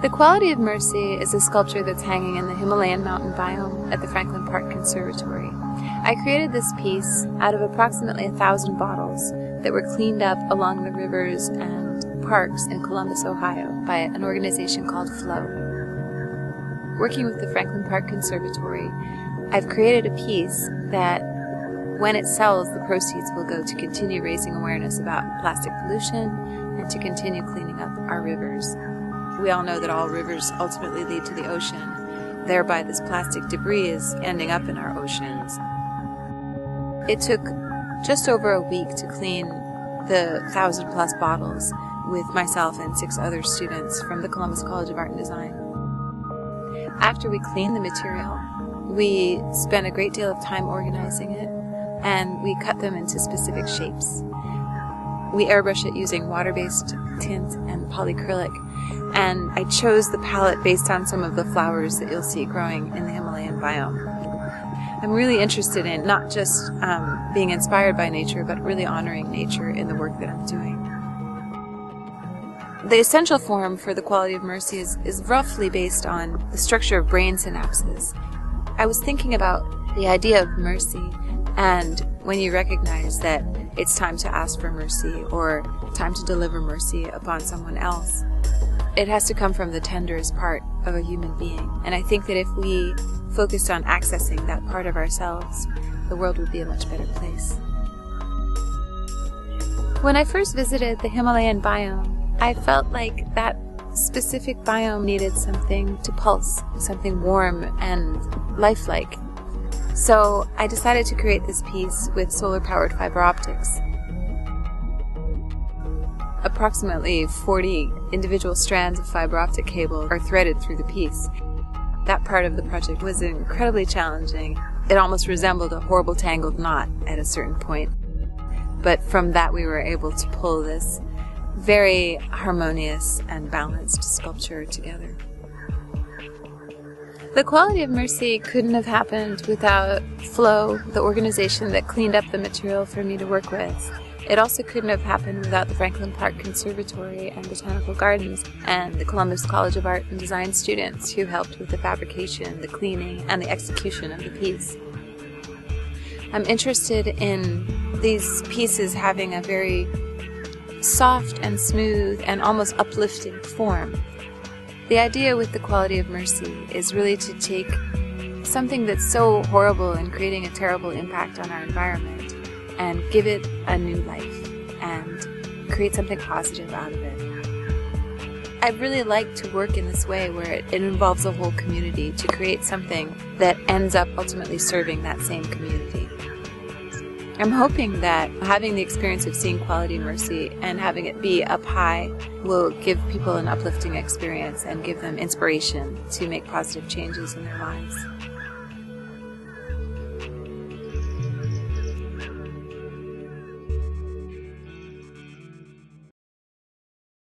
The Quality of Mercy is a sculpture that's hanging in the Himalayan mountain biome at the Franklin Park Conservatory. I created this piece out of approximately a thousand bottles that were cleaned up along the rivers and parks in Columbus, Ohio by an organization called Flow. Working with the Franklin Park Conservatory, I've created a piece that when it sells, the proceeds will go to continue raising awareness about plastic pollution and to continue cleaning up our rivers. We all know that all rivers ultimately lead to the ocean. Thereby, this plastic debris is ending up in our oceans. It took just over a week to clean the thousand plus bottles with myself and six other students from the Columbus College of Art and Design. After we cleaned the material, we spent a great deal of time organizing it and we cut them into specific shapes. We airbrush it using water-based tint and polyacrylic and I chose the palette based on some of the flowers that you'll see growing in the Himalayan biome. I'm really interested in not just um, being inspired by nature, but really honoring nature in the work that I'm doing. The essential form for the quality of mercy is, is roughly based on the structure of brain synapses. I was thinking about the idea of mercy and when you recognize that it's time to ask for mercy or time to deliver mercy upon someone else, it has to come from the tenderest part of a human being. And I think that if we focused on accessing that part of ourselves, the world would be a much better place. When I first visited the Himalayan biome, I felt like that specific biome needed something to pulse, something warm and lifelike. So I decided to create this piece with solar powered fiber optics Approximately 40 individual strands of fiber optic cable are threaded through the piece. That part of the project was incredibly challenging. It almost resembled a horrible tangled knot at a certain point. But from that we were able to pull this very harmonious and balanced sculpture together. The quality of Mercy couldn't have happened without Flow, the organization that cleaned up the material for me to work with. It also couldn't have happened without the Franklin Park Conservatory and Botanical Gardens and the Columbus College of Art and Design students who helped with the fabrication, the cleaning, and the execution of the piece. I'm interested in these pieces having a very soft and smooth and almost uplifting form. The idea with the quality of mercy is really to take something that's so horrible and creating a terrible impact on our environment and give it a new life and create something positive out of it. I really like to work in this way where it, it, involves a whole community to create something that ends up ultimately serving that same community. I'm hoping that having the experience of seeing Quality Mercy and having it be up high will give people an uplifting experience and give them inspiration to make positive changes in their lives.